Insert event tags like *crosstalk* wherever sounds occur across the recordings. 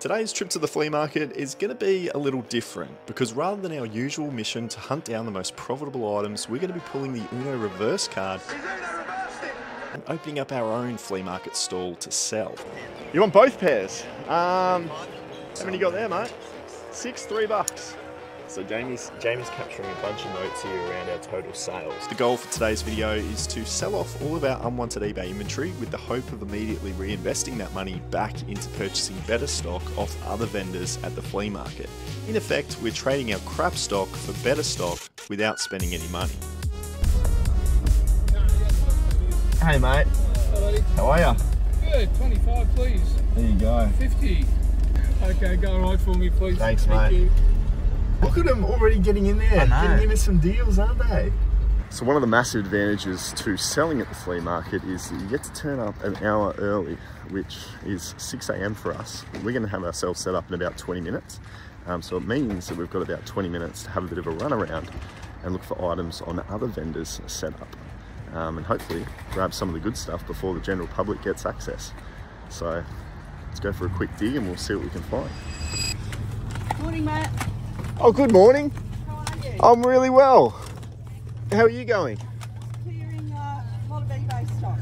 Today's trip to the flea market is going to be a little different because rather than our usual mission to hunt down the most profitable items, we're going to be pulling the Uno reverse card and opening up our own flea market stall to sell. You want both pairs? Um, how many you got there, mate? Six, three bucks. So Jamie's, Jamie's capturing a bunch of notes here around our total sales. The goal for today's video is to sell off all of our unwanted eBay inventory with the hope of immediately reinvesting that money back into purchasing better stock off other vendors at the flea market. In effect, we're trading our crap stock for better stock without spending any money. Hey mate, how are ya? Good, 25 please. There you go. 50. Okay, go right for me please. Thanks, Thank mate. you. Look at them already getting in there, getting into some deals, aren't they? So one of the massive advantages to selling at the flea market is that you get to turn up an hour early, which is 6 a.m. for us. We're going to have ourselves set up in about 20 minutes. Um, so it means that we've got about 20 minutes to have a bit of a run around and look for items on other vendors' setup. Um, and hopefully grab some of the good stuff before the general public gets access. So let's go for a quick dig and we'll see what we can find. Morning, mate. Oh, good morning. How are you? I'm really well. How are you going? Clearing uh, a lot of eBay stock.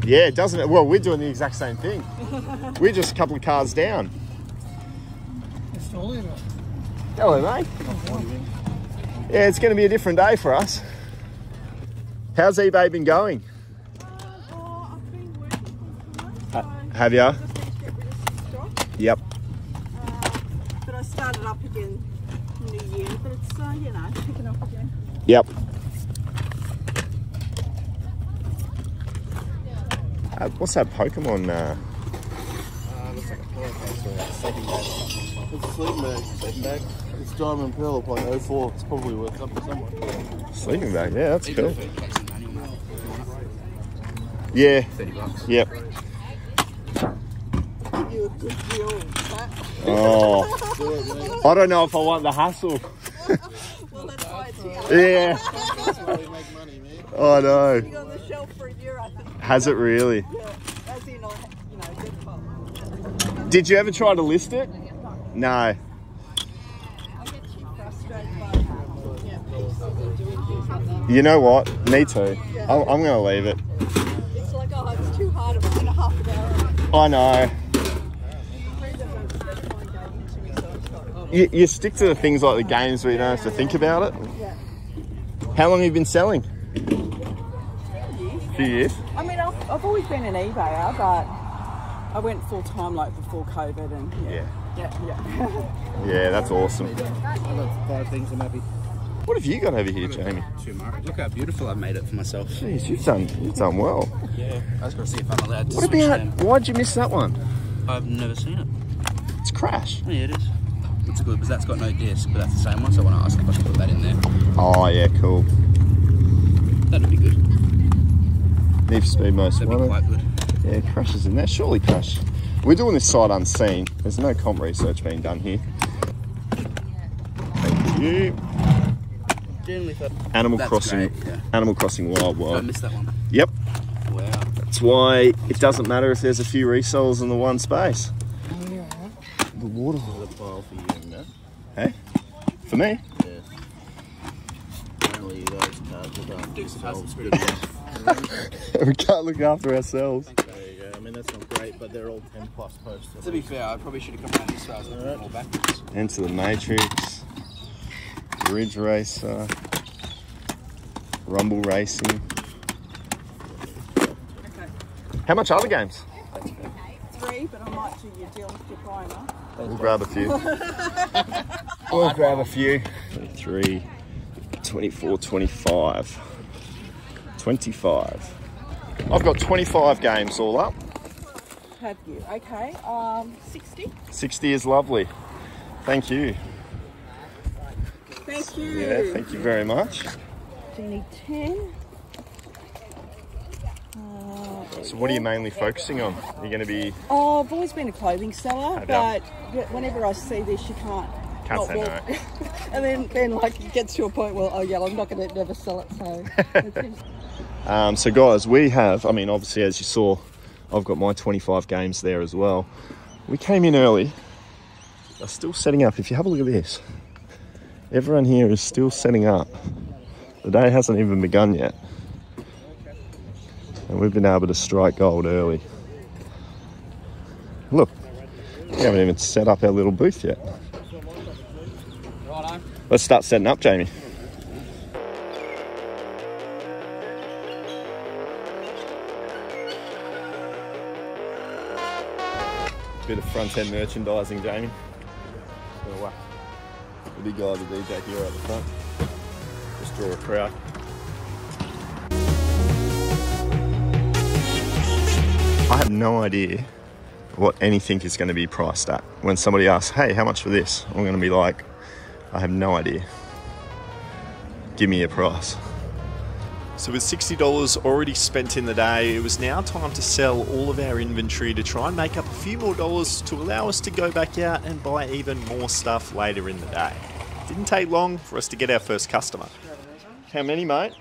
*laughs* Yeah, doesn't it? Well, we're doing the exact same thing. *laughs* we're just a couple of cars down. It's all in it. Hello, mate. Yeah, it's going to be a different day for us. How's eBay been going? oh, I've been working for months, so Ha- have ya? just need to get rid of some stock. Yep. Uh, but I started up again in the again. Yep. Uh, what's that Pokemon? Uh, Uh, looks like a bag. It's a sleeping bag. Sleeping bag. It's Diamond Pearl 04. It's probably worth something somewhere. sleeping bag. Yeah, that's cool. Yeah. 30 bucks. Yep. Oh, I don't know if I want the hassle. well, that's why it's here. Yeah. That's where we make money, man. I know. Been on the shelf for a year, I think. Has it really? Yeah, as in, I, you know, good fun. Did you ever try to list it? No. I get too frustrated by yeah, people doing things like that. You know what? Me too. I'm, I'm going to leave it. It's like, oh, it's too hard. I've spent a half an hour. I know. Friends have a fresh mind going into me, so it's like, You, you stick to the things like the games where you don't have to think about it. yeah. How long have you been selling? A few years. I mean, I've, I've always been an eBayer, but I went full time like before COVID, and yeah, Yeah. yeah, yeah. *laughs* Yeah, that's awesome. I've got five things I'm happy. What have you got over here, Jamie? Two married. Look how beautiful I've made it for myself. Jeez, you've done, you've done well. Yeah. I was going to see if I'm allowed to What about, them. why'd you miss that one? I've never seen it. It's Crash. Oh, yeah, it is. It's a good, because that's got no disc, but that's the same one, so I want to ask if I can put that in there. Oh, yeah, cool. That'd be good. Need for Speed Most That'd be quite good. Yeah, Crash is in there. Surely Crash. We're doing this site unseen. There's no comp research being done here. Thank you. Generally thought Animal That's Crossing. great, yeah. Animal Crossing Wild I World. missed that one. Yep. Wow. That's why it doesn't matter if there's a few resellers in the one space. The water. There's a file for you in there. Hey? For me? Yeah. Apparently you guys cards are done. Dukes of Hazzard's Good enough. we can't look after ourselves. There you go. I mean, that's not great, but they're all 10 plus posts. To be fair, I probably should have come around this way. I was looking more backwards. Enter the Matrix. Ridge Racer. Rumble Racing. Okay, How much are the games? Three, but I might do your deal if you're buying one. We'll grab a few. *laughs* we'll grab a few. 23, 24, 25. 25. I've got 25 games all up. Have you? Okay, um, 60. 60 is lovely. Thank you. Thank you. Yeah, thank you very much. Do you need 10? Uh, there So what are you mainly focusing on? You're going to be... Oh, I've always been a clothing seller, but whenever I see this, you can't. Can't say no. *laughs* and then, then like it gets to a point where, oh yeah, I'm not going to never sell it. So *laughs* Um, so guys, we have, I mean, obviously as you saw, I've got my 25 games there as well. We came in early are still setting up. If you have a look at this, everyone here is still setting up. The day hasn't even begun yet. And we've been able to strike gold early. Look, we haven't even set up our little booth yet. Let's start setting up, Jamie. Bit of front end merchandising, Jamie. The big guy, the DJ here at the front. Just draw a crowd. I have no idea what anything is going to be priced at. When somebody asks, hey, how much for this? I'm going to be like, I have no idea. Give me a price. So, with $60 already spent in the day, it was now time to sell all of our inventory to try and make up a few more dollars to allow us to go back out and buy even more stuff later in the day. Didn't take long for us to get our first customer. How many, mate?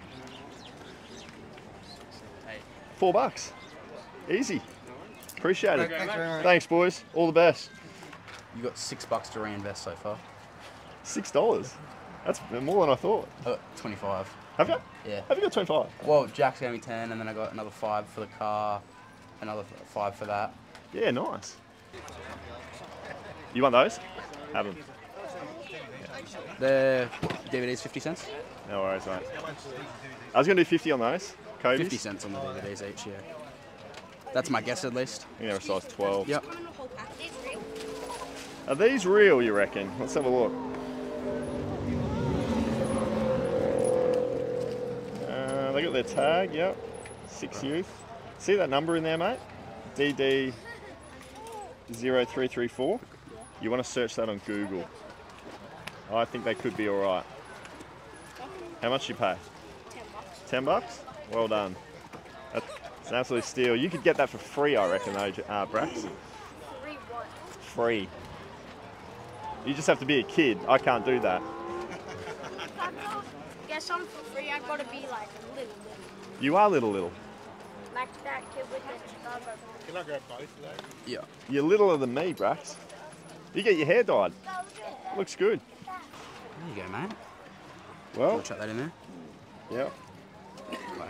Four bucks. Easy. Appreciate it. Thanks, boys. All the best. You got six bucks to reinvest so far. Six dollars. That's more than I thought. Oh, 25. Have you? Yeah. Have you got twenty-five? Well, Jack's gave me 10, and then I got another five for the car, another five for that. Yeah, nice. You want those? Have them. The DVD's 50 cents? No worries, mate. I was gonna do fifty on those. Kobe's. 50 cents on the DVDs each, yeah. That's my guess at least. You have a size twelve. Yep. Are these real? You reckon? Let's have a look. Uh, they got their tag. Yep. Six youth. See that number in there, mate? DD 0334. You want to search that on Google. I think they could be all right. How much you pay? Ten bucks. Well done. That's an absolute steal. You could get that for free, I reckon, though, uh, Brax. Free. You just have to be a kid. I can't do that. *laughs* Get some for free. I gotta be like little, little. You are little, little. Like that kid with the Chicago. Yeah. You're littler than me, Brax. You get your hair dyed. Looks good. There you go, mate. Well, We'll chuck that in there. yeah.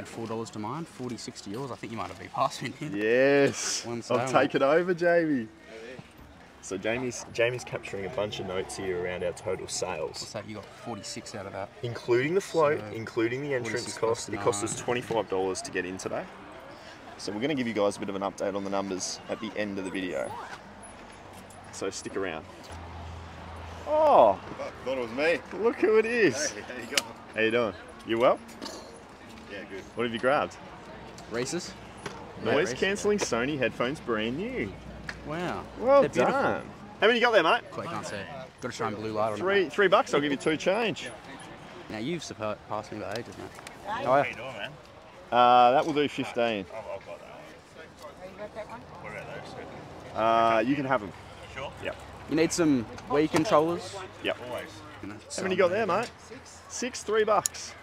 I add $4 to mine, 46 to yours. I think you might have been past me. Yes. *laughs* I'll sale, take it over, Jamie. So Jamie's Jamie's capturing a bunch of notes here around our total sales, What's that? You got 46 out of that. including the float, So, including the entrance cost. It cost us twenty-five dollars to get in today. So we're going to give you guys a bit of an update on the numbers at the end of the video. So stick around. Oh, Thought it was me. look who it is. Hey, how you going? How you doing? You well? Yeah, good. What have you grabbed? Races? Noise race. cancelling Sony headphones, brand new. Wow. Well They're beautiful. done. How many you got there, mate? Quite can't see it. Got to shine blue light on Three, it. three bucks. I'll give you two change. Now you've surpassed me by ages, mate. Oh, How yeah. you doing, man? Uh, that will do 15. Oh, I've got that. What about those? Uh, you can have them. Sure. Yep. You need some Wii controllers. Yep. Always. How many you got there, mate? Six. Six, three bucks.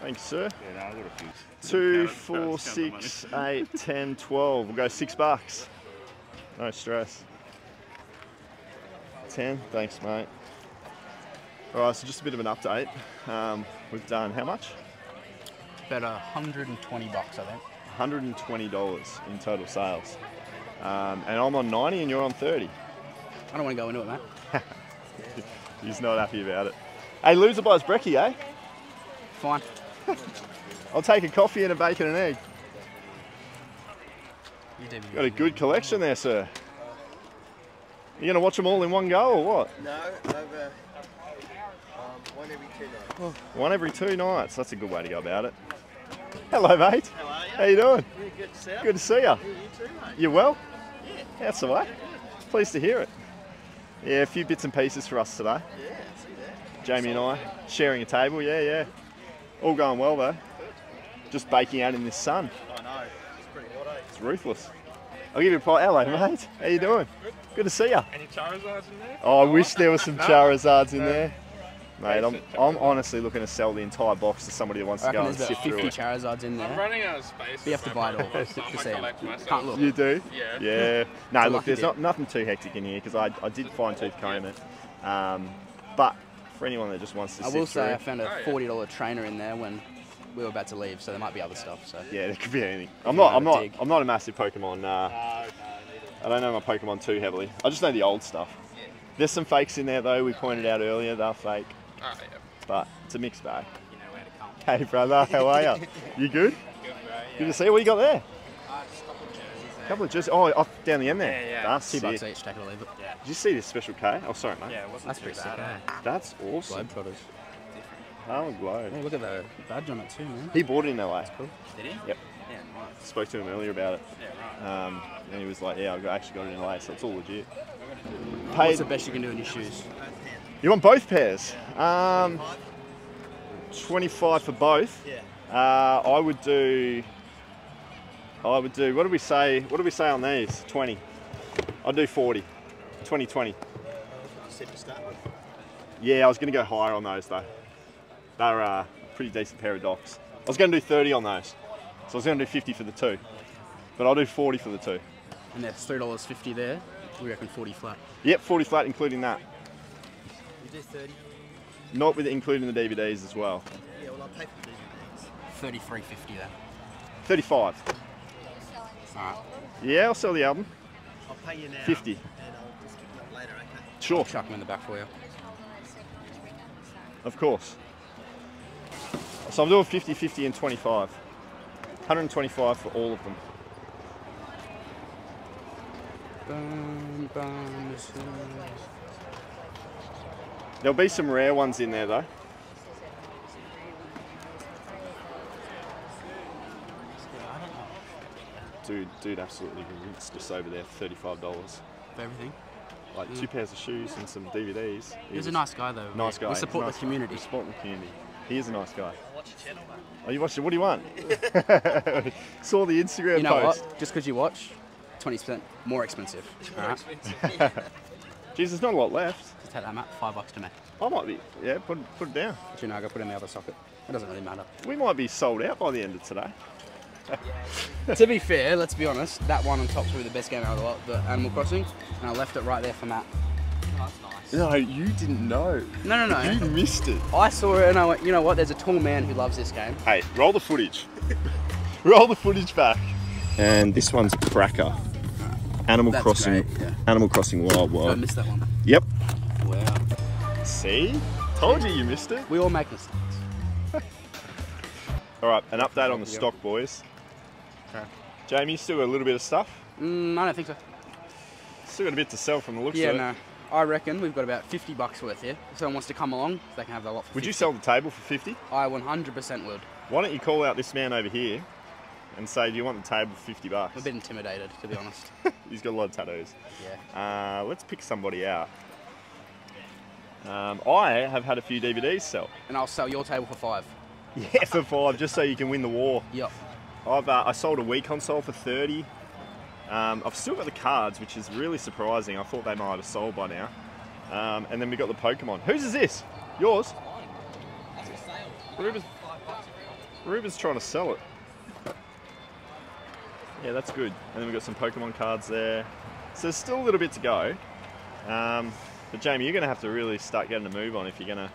Thanks, sir. Yeah, no, I've got a few. Two, Count four, count the money. six, *laughs* eight, ten, twelve. We'll go six bucks. No stress. Ten. Thanks, mate. All right, so just a bit of an update. Um, we've done how much? About 120 bucks, I think. $120 in total sales. Um, and I'm on 90 and you're on 30. I don't want to go into it, mate. *laughs* He's not happy about it. Hey, loser buys brekkie, eh? Fine. *laughs* I'll take a coffee and a bacon and egg. You. Got a good collection there, sir. You gonna watch them all in one go or what? No, over um, one every two nights. One every two nights. That's a good way to go about it. Hello, mate. How are you? How you doing? good to see you. Good to see you. You too, mate. You well? Yeah. That's all right. Pleased to hear it. Yeah, a few bits and pieces for us today. Yeah, see that. Jamie and I sharing a table. Yeah, yeah. All going well though. Just baking out in this sun. I know. It's pretty hot, eh? It's ruthless. I'll give you a pie. Hello, mate. How you doing? Good to see you. Any Charizards in there? Oh, I wish there was some Charizards in there. Mate, I'm, I'm honestly looking to sell the entire box to somebody that wants to go and there's sift about through 50 it. Charizards in there. I'm there. running out of space. But you have to buy it all to I might see 'em. collect myself. Can't look. You do? Yeah. Yeah. No, look, there's dip. not nothing too hectic in here because I, I did fine tooth comb it. Um, but for anyone that just wants to I will say I found a Oh, forty dollar trainer in there when we were about to leave, so there might be other stuff. So yeah, there could be anything. I'm not, I'm not, dig. I'm not a massive Pokemon. Uh, I don't know my Pokemon too heavily. I just know the old stuff. There's some fakes in there though. We pointed out earlier they're fake, Oh, yeah. but it's a mixed bag. Hey brother, how are you? *laughs* You good? Good to see you. What you got there? A couple of jerseys. Oh, off down the end there. Yeah, yeah. That's two sick. bucks each, take it or leave it. Yeah. Did you see this special K? Oh, sorry, mate. Yeah, wasn't. That's pretty sick. eh? That's awesome. Globetrotters. Oh, globe. Oh, look at the badge on it too, man. He bought it in LA. Cool. Did he? Yep. Yeah, nice. Spoke to him earlier about it. Yeah, right. Um, and he was like, yeah, I got- actually got it in LA, so it's all legit. What's the best you can do in your shoes? You want both pairs? Um, 25 for both. Yeah. Uh, I would do. I would do. What do we say? What do we say on these? 20. I'd do 40. 20 20. Set to start with. Yeah, I was going to go higher on those though. They're uh, a pretty decent pair of Docs. I was going to do 30 on those. So I was going to do 50 for the two. But I'll do 40 for the two. And that's three dollars fifty there. We reckon forty flat. Yep, 40 flat, including that. You do 30? Not with including the DVDs as well. Yeah, well, I'll pay for the DVDs. Thirty three fifty there. 35. Alright. Yeah, I'll sell the album. I'll pay you now. 50. And I'll just pick it up later, okay? Sure, Chuck them in the back for you. of course. So I'm doing 50, 50, and 25. 125 for all of them. Bum, bum, There'll be some rare ones in there though. Dude, dude, absolutely rinsed us over there. Thirty-five dollars. For everything. Like two mm. pairs of shoes and some DVDs. He He was a nice guy though. Nice guy. We support nice the guy. community. We support the community. He is a nice guy. Oh, you watched it? What do you want? *laughs* Saw the Instagram You know post. what? Just because you watch, twenty percent more expensive. *laughs* Alright. *laughs* Jeez, there's not a lot left. Just take that map, five bucks to me. I might be. Yeah, put, put it down. But you know, I got put it in the other socket. It doesn't really matter. We might be sold out by the end of today. To be fair, let's be honest, that one on top's probably the best game out of the lot, the Animal Crossing, and I left it right there for Matt. Nice. No, you didn't know. No, no, no. You missed it. I saw it and I went, you know what? There's a tall man who loves this game. Hey, roll the footage. *laughs* roll the footage back. And this one's a cracker. Animal That's Crossing. yeah. Animal Crossing Wild World. I missed that one. Yep. Wow. See? Told you you missed it. We all make mistakes. *laughs* All right, an update on the stock, boys. Jamie, still got a little bit of stuff. Mm, I don't think so. Still got a bit to sell from the looks Yeah, of it. no. I reckon we've got about 50 bucks worth here. If someone wants to come along, they can have their lot for Would you sell the table for 50? I 100% would. Why don't you call out this man over here and say, do you want the table for 50 bucks? I'm a bit intimidated, to be honest. *laughs* He's got a lot of tattoos. yeah. Uh, let's pick somebody out. Um, I have had a few DVDs sell. And I'll sell your table for five. *laughs* Yeah, for five, just so you can win the war. Yep. I've uh, I sold a Wii console for 30. Um, I've still got the cards, which is really surprising. I thought they might have sold by now. Um, and then we got the Pokemon. Whose is this? Yours? Ruben's, Ruben's trying to sell it. Yeah, that's good. And then we've got some Pokemon cards there. So there's still a little bit to go. Um, but Jamie, you're going to have to really start getting a move on if you're going to.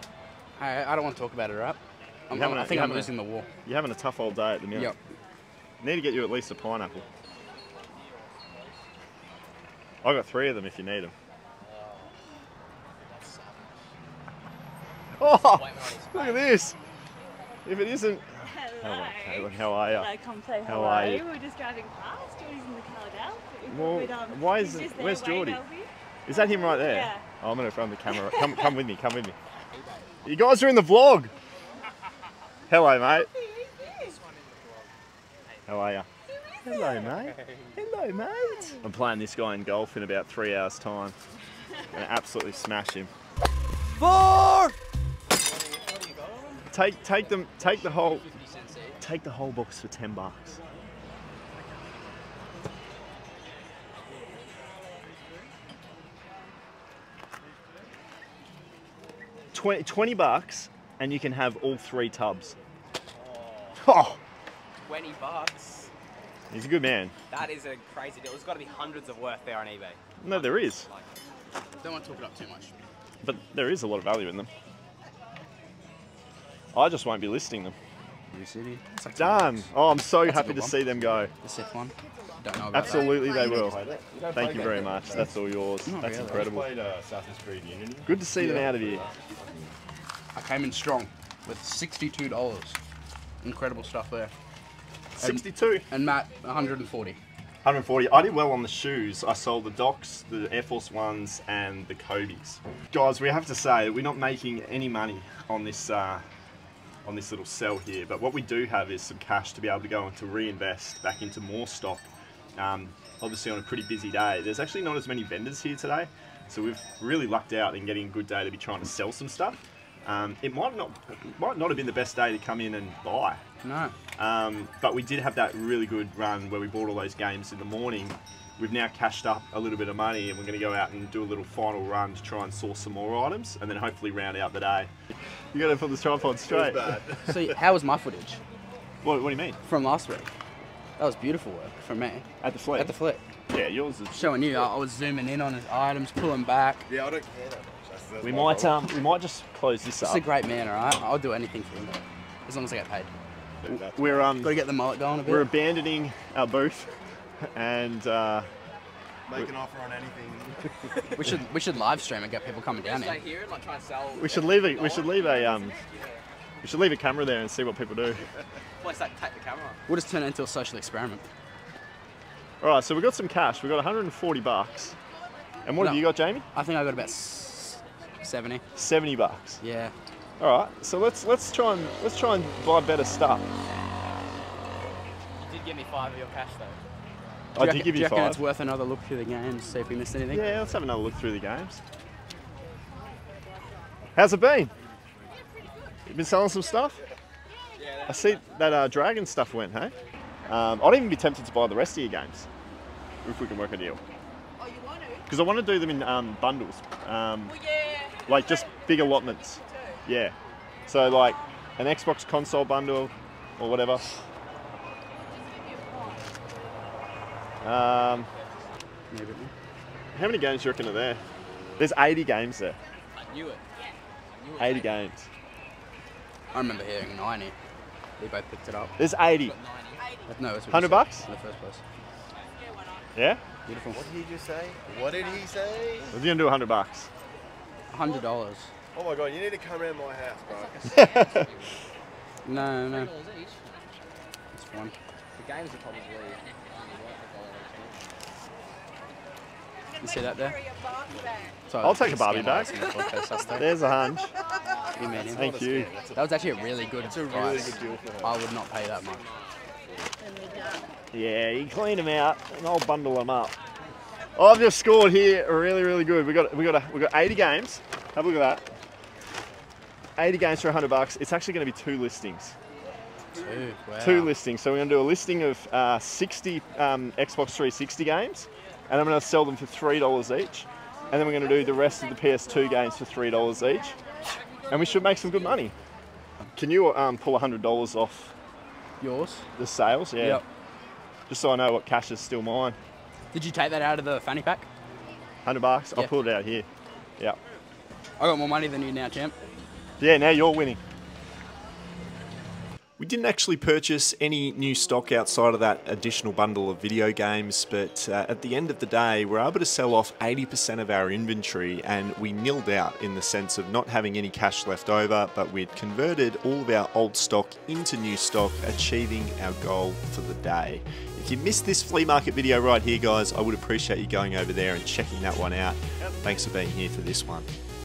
Hey, I don't want to talk about it, right? I'm, I think I'm losing the war. You're having a tough old day at the minute. Yep. Need to get you at least a pineapple. I got three of them if you need them. Oh, *laughs* look at this! If it isn't, hello, Caitlin, how are you? Hello, come say How are you? We were just driving past. Geordie's in the car now. Well, But, um, why is it- where's waiting Geordie? Is that him right there? Yeah. Oh, I'm gonna run the camera. Come, come with me. Come with me. You guys are in the vlog. Hello, mate. How are you? Hello, mate. Hello, mate. I'm playing this guy in golf in about three hours' time. Gonna absolutely smash him. Four! Take, take them. Take the whole. Take the whole box for ten bucks. 20, 20 bucks, and you can have all three tubs. Oh, 20 bucks. he's a good man. That is a crazy deal. There's got to be hundreds of worth there on eBay. No, there is, Don't want to talk it up too much. but there is a lot of value in them. I just won't be listing them. New City. It's like Done. Oh, I'm so That's happy to one. see them go. The Sith one. Don't know about Absolutely, they will. You Thank you very do you? much. That's all yours. Not That's really. incredible. Played uh, Assassin's Creed Unity. Good to see them out of here. I came in strong with $62. Incredible stuff there. 62. And Matt, 140. 140. I did well on the shoes. I sold the Docs, the Air Force Ones, and the Kobe's. Guys, we have to say we're not making any money on this uh, on this little sell here, but what we do have is some cash to be able to go and to reinvest back into more stock. Um, obviously, on a pretty busy day, there's actually not as many vendors here today, so we've really lucked out in getting a good day to be trying to sell some stuff. Um, it might not might not have been the best day to come in and buy. No. Um, but we did have that really good run where we bought all those games in the morning. We've now cashed up a little bit of money and we're going to go out and do a little final run to try and source some more items and then hopefully round out the day. You got to put this tripod straight. *laughs* So, how was my footage What, what do you mean? from last week? That was beautiful work from me. At the fleet? At the flick. yeah, yours is. Showing you, I I was zooming in on his items, pulling back. Yeah, I don't care that much. That's, that's We might um we might just close this He's up. He's a great man, alright? I'll do anything for him. As long as I get paid. We're um Gotta get the mullet going a bit. we're abandoning our booth *laughs* and uh, Make an offer on anything. *laughs* We should we should live stream and get people coming down here. here and like try and sell. we should leave a we should leave a um we should leave a camera there and see what people do. *laughs* Place like take the camera. We'll just turn it into a social experiment. All right, so we've got some cash. We've got 140 bucks. And what have you got, Jamie? I think I got about 70. 70 bucks. Yeah. All right, so let's let's try and let's try and buy better stuff. You did give me five of your cash though. I Do did give do you reckon five. it's worth another look through the games, see if we missed anything? Yeah, let's have another look through the games. How's it been? You been selling some stuff? I see that uh, Dragon stuff went, hey? Um, I'd even be tempted to buy the rest of your games if we can work a deal. Oh, you want to? Because I want to do them in um, bundles, um, Well, yeah. like just big allotments. Yeah. So like an Xbox console bundle or whatever. Um, how many games do you reckon are there? There's 80 games there. I knew it. 80 games. I remember hearing 90. We both picked it up. There's 80. No, it's 100 bucks? In the first place. Yeah? Beautiful. What did he just say? What did he say? We're gonna do 100 bucks. $100. Oh my god, you need to come around my house, bro. *laughs* No, no. Dollars. It's fine. The games are probably only worth a dollar You see that there? Carry a Barbie bag. Sorry, I'll take a Barbie scam bag. the podcast, that's the- There's a hunch. we met him. Thank you. That was actually a really good It's a really price. good deal for her. I would not pay that much. Yeah, you clean them out and I'll bundle them up. I've just scored here really, really good. We got we got a, we got 80 games. Have a look at that. 80 games for 100 bucks. It's actually going to be two listings. Two. Wow. Two listings. So we're going to do a listing of uh, 60 um, Xbox 360 games, and I'm going to sell them for three dollars each. And then we're going to do the rest of the PS2 games for three dollars each, and we should make some good money. Can you um, pull hundred dollars off Yours? the sales? Yeah. Yep. Just so I know what cash is still mine. Did you take that out of the fanny pack? Hundred bucks. I pulled it out here. Yeah. I got more money than you now, champ. Yeah. Now you're winning. We didn't actually purchase any new stock outside of that additional bundle of video games, but uh, at the end of the day, we're able to sell off 80% of our inventory and we nilled out in the sense of not having any cash left over, but we'd converted all of our old stock into new stock, achieving our goal for the day. If you missed this flea market video right here, guys, I would appreciate you going over there and checking that one out. Thanks for being here for this one.